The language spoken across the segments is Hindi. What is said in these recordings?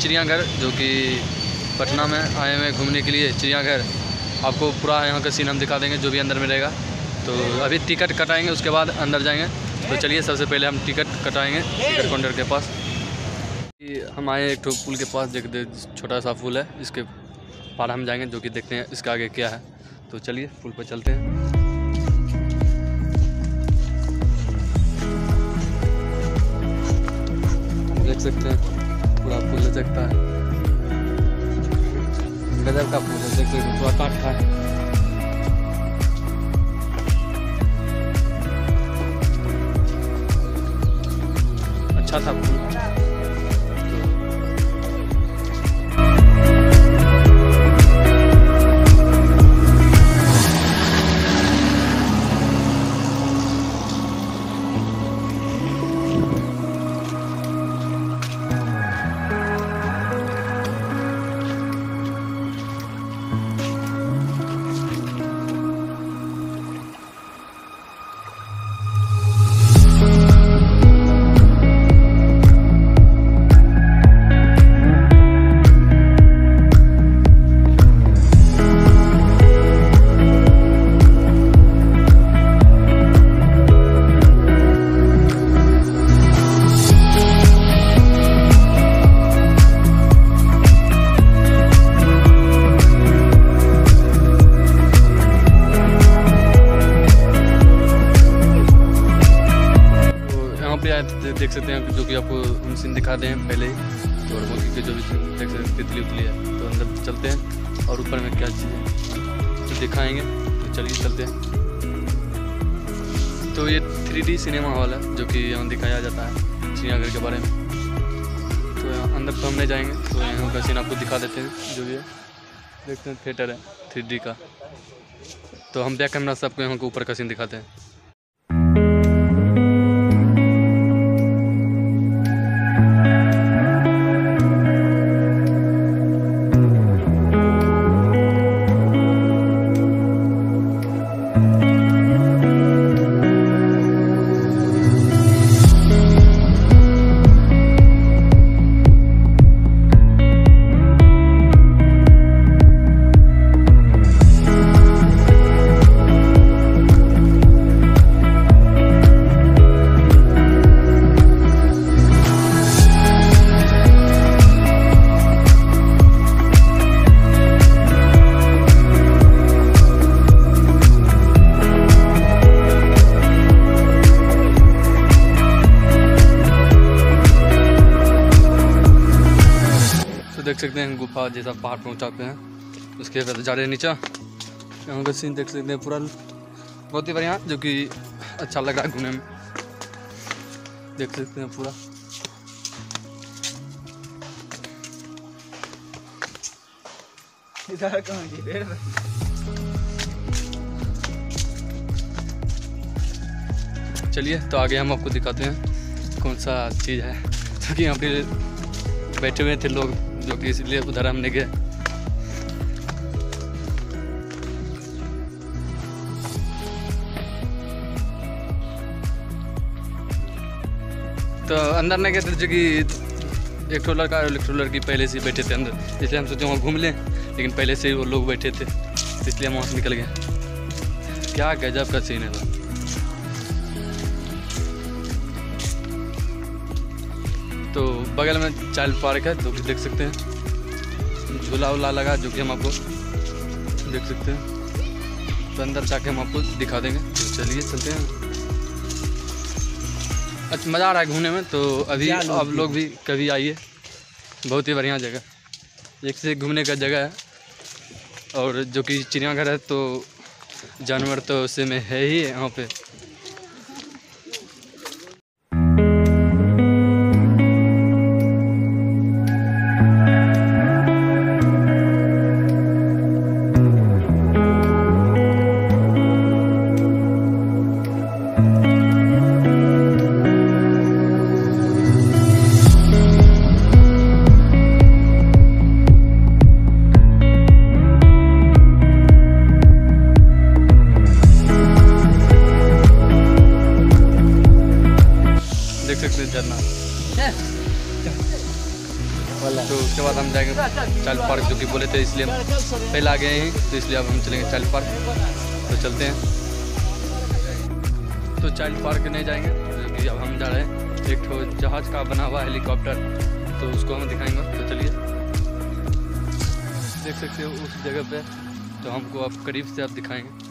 चिड़ियाघर, जो कि पटना में आए हुए घूमने के लिए चिड़ियाघर। आपको पूरा यहाँ का सीन हम दिखा देंगे, जो भी अंदर में रहेगा। तो अभी टिकट कटाएँगे, उसके बाद अंदर जाएँगे। तो चलिए, सबसे पहले हम टिकट कटाएँगे टिकट काउंटर के पास। हम आए एक पुल के पास देख दे छोटा सा पुल है। इसके पार हम जाएँगे, जो कि देखते हैं इसके आगे क्या है। तो चलिए, पुल पर चलते हैं। देख सकते हैं। पूरा फूल सकता है। गजब का फूल है देखिए सकते हैं काट है अच्छा था देख सकते हैं जो कि आपको हम सीन दिखा दें पहले ही तो और मुर्गी के जो भी देख सकते हैं तितली उतली है। तो अंदर चलते हैं और ऊपर में क्या चीज़ है तो दिखाएँगे तो चलिए चलते हैं। तो ये थ्री सिनेमा हॉल है, जो कि यहाँ दिखाया जाता है, चिड़ियाघर के बारे में। तो अंदर तो हम नहीं जाएँगे तो यहाँ का सीन आपको दिखा देते हैं, जो भी है। देखते हैं थिएटर है थ्री का। तो हम बैक कैमरा से आपको यहाँ के ऊपर का सीन दिखाते हैं। देख सकते हैं गुफा जैसा पहाड़ पहुँचा पे हैं। उसके बाद जा रहे हैं नीचा। यहाँ का सीन देख सकते हैं पूरा। बहुत ही बढ़िया जो कि अच्छा लग रहा है घूमने में। देख सकते हैं पूरा। इधर कहाँ चलिए तो आगे हम आपको दिखाते हैं कौन सा चीज़ है। क्योंकि यहाँ पे बैठे हुए थे लोग। जो कि इसलिए उधर हम नहीं गए। तो अंदर नहीं गए थे जो कि एक ठो लड़का और एक ठो लड़की पहले से बैठे थे अंदर। इसलिए हम सोचे वहाँ घूम लें, लेकिन पहले से ही वो लोग बैठे थे तो इसलिए हम वहाँ से निकल गए। क्या गजब का सीन है भाई तो बगल में चाइल्ड पार्क है जो कि देख सकते हैं। झूला उला लगा जो कि हम आपको देख सकते हैं। तो अंदर जाके हम आपको दिखा देंगे। तो चलिए चलते हैं। अच्छा मज़ा आ रहा है घूमने में तो अभी आप? लोग भी कभी आइए। बहुत ही बढ़िया जगह। एक से घूमने का जगह है। और जो कि चिड़ियाघर है तो जानवर तो उसे में है ही यहाँ पे। तो उसके बाद हम जाएँगे चाइल्ड पार्क, जो कि बोले थे इसलिए हम पहले आ गए हैं तो इसलिए अब हम चलेंगे चाइल्ड पार्क। तो चलते हैं। तो चाइल्ड पार्क नहीं जाएँगे, जो कि अब हम जा रहे हैं। एक ठो जहाज़ का बना हुआ हेलीकॉप्टर तो उसको हम दिखाएँगे। तो चलिए। देख सकते हो उस जगह पे तो हमको अब करीब से आप दिखाएँगे।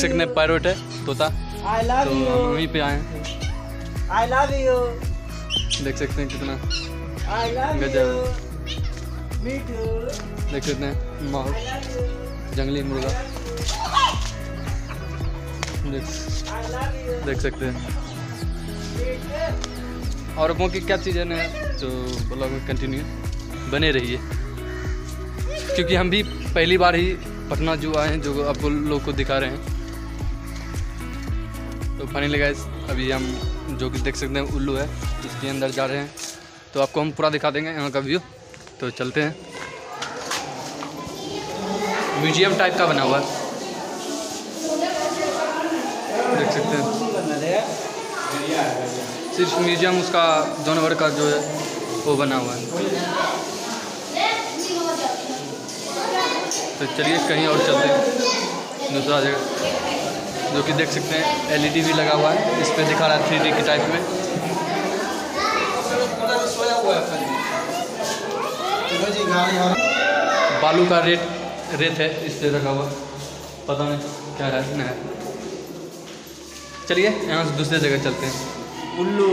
देख सकते हैं पैरोट है तोता। तो. वहीं पे आए हैं। You. देख सकते हैं कितना गजब। देख सकते हैं माहौल. जंगली मुर्गा। देख सकते हैं। और वो की क्या चीज़ें हैं जो ब्लॉग में कंटिन्यू बने रहिए। क्योंकि हम भी पहली बार ही पटना जो आए हैं जो आपको लोग को दिखा रहे हैं। तो फाइनली गाइस अभी हम जो कि देख सकते हैं, उल्लू है इसके अंदर जा रहे हैं। तो आपको हम पूरा दिखा देंगे यहाँ का व्यू तो चलते हैं। म्यूज़ियम टाइप का बना हुआ है। देख सकते हैं। सिर्फ़ म्यूज़ियम उसका जानवर का जो है, वो बना हुआ है। तो चलिए कहीं और चलते हैं। दूसरा जगह। जो कि देख सकते हैं एलईडी भी लगा हुआ है, इस पर दिखा रहा है थ्री डी के टाइप में। बालू का रेट रेत है, इस पर रखा हुआ। पता नहीं क्या है नहीं है। चलिए, यहाँ से दूसरे जगह चलते हैं। उल्लू।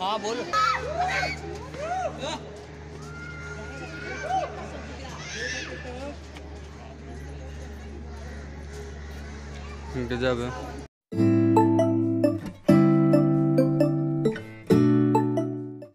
हाँ। बोलो। गजब है।